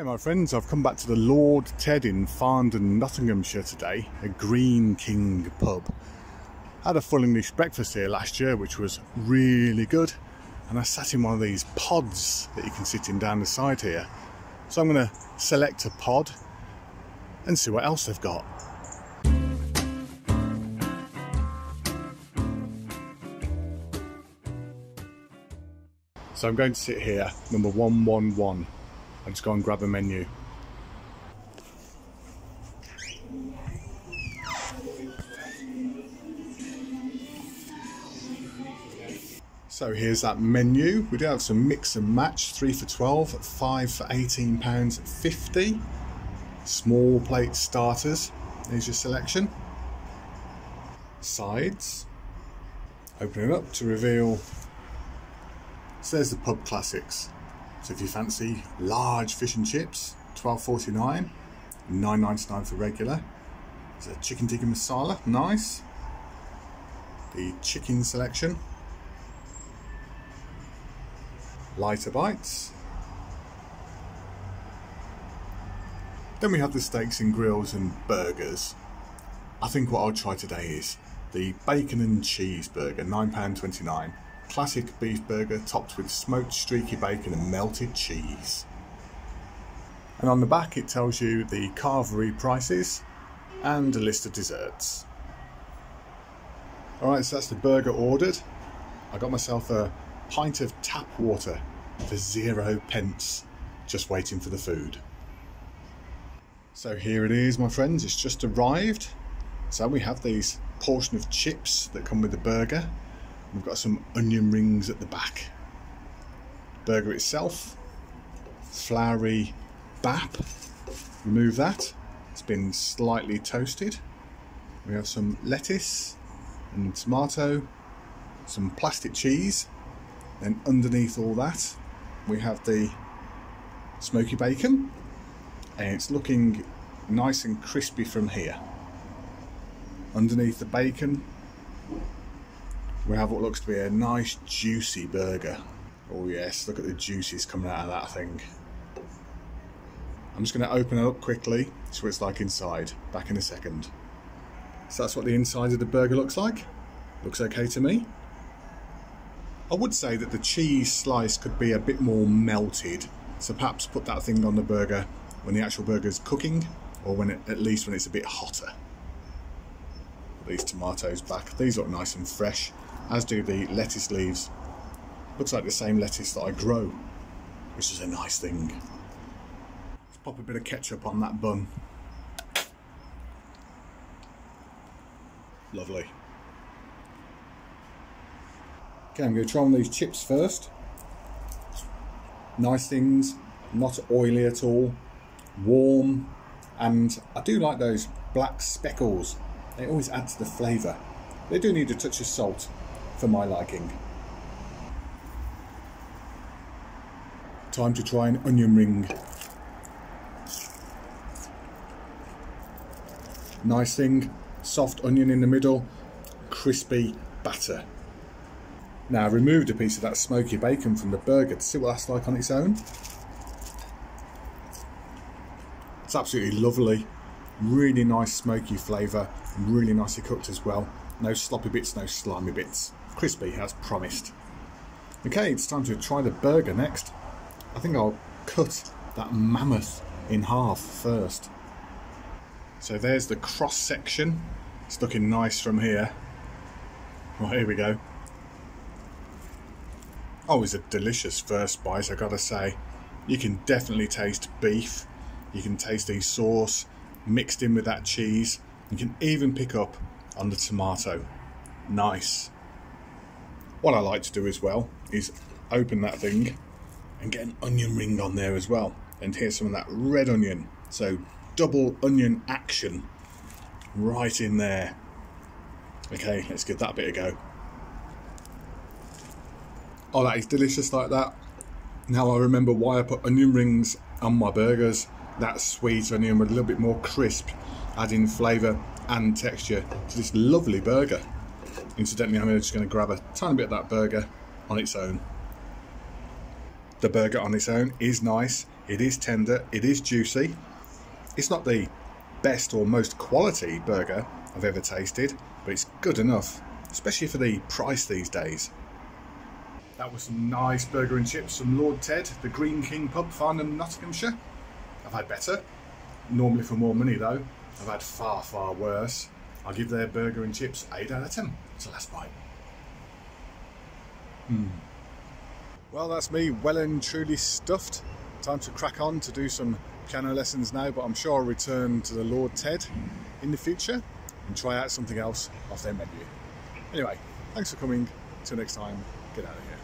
Hey my friends, I've come back to the Lord Ted in Farndon, Nottinghamshire today, a Greene King pub. Had a full English breakfast here last year which was really good and I sat in one of these pods that you can sit in down the side here. So I'm going to select a pod and see what else they've got. So I'm going to sit here, number 111. I'll just go and grab a menu. So here's that menu. We do have some mix and match, three for 12, five for 18 pounds 50. Small plate starters, there's your selection. Sides, open it up to reveal. So there's the pub classics. So if you fancy large fish and chips, 12.49, 9.99 for regular. There's a chicken tikka masala, nice. The chicken selection. Lighter bites. Then we have the steaks and grills and burgers. I think what I'll try today is the bacon and cheese burger, £9.29 classic beef burger topped with smoked streaky bacon and melted cheese. And on the back it tells you the carvery prices and a list of desserts. Alright, so that's the burger ordered. I got myself a pint of tap water for zero pence, just waiting for the food. So here it is, my friends, it's just arrived. So we have these portion of chips that come with the burger We've got some onion rings at the back. Burger itself, floury bap. Remove that. It's been slightly toasted. We have some lettuce and tomato, some plastic cheese. Then underneath all that, we have the smoky bacon. And it's looking nice and crispy from here. Underneath the bacon, we have what looks to be a nice juicy burger. Oh yes, look at the juices coming out of that thing. I'm just going to open it up quickly, so it's like inside. Back in a second. So that's what the inside of the burger looks like. Looks okay to me. I would say that the cheese slice could be a bit more melted. So perhaps put that thing on the burger when the actual burger is cooking or when it, at least when it's a bit hotter. These tomatoes back. These look nice and fresh as do the lettuce leaves. Looks like the same lettuce that I grow, which is a nice thing. Let's pop a bit of ketchup on that bun. Lovely. Okay, I'm going to try on these chips first. Nice things, not oily at all, warm, and I do like those black speckles. They always add to the flavour. They do need a touch of salt, for my liking. Time to try an onion ring. Nice thing, soft onion in the middle, crispy batter. Now I removed a piece of that smoky bacon from the burger to see what that's like on its own. It's absolutely lovely, really nice smoky flavour, really nicely cooked as well. No sloppy bits, no slimy bits crispy as promised. Okay, it's time to try the burger next. I think I'll cut that mammoth in half first. So there's the cross section. It's looking nice from here. Right, here we go. Oh, it's a delicious first bite, I gotta say. You can definitely taste beef. You can taste the sauce mixed in with that cheese. You can even pick up on the tomato. Nice. What I like to do as well is open that thing and get an onion ring on there as well. And here's some of that red onion. So double onion action right in there. Okay, let's give that a bit a go. Oh, that is delicious like that. Now I remember why I put onion rings on my burgers. That sweet onion with a little bit more crisp, adding flavour and texture to this lovely burger. Incidentally, I'm just going to grab a tiny bit of that burger on its own. The burger on its own is nice. It is tender, it is juicy. It's not the best or most quality burger I've ever tasted, but it's good enough, especially for the price these days. That was some nice burger and chips from Lord Ted, the Greene King pub, found in Nottinghamshire. I've had better, normally for more money though. I've had far, far worse. I'll give their burger and chips 8 out of 10. It's the last bite. Hmm. Well, that's me well and truly stuffed. Time to crack on to do some piano lessons now, but I'm sure I'll return to the Lord Ted in the future and try out something else off their menu. Anyway, thanks for coming. Till next time, get out of here.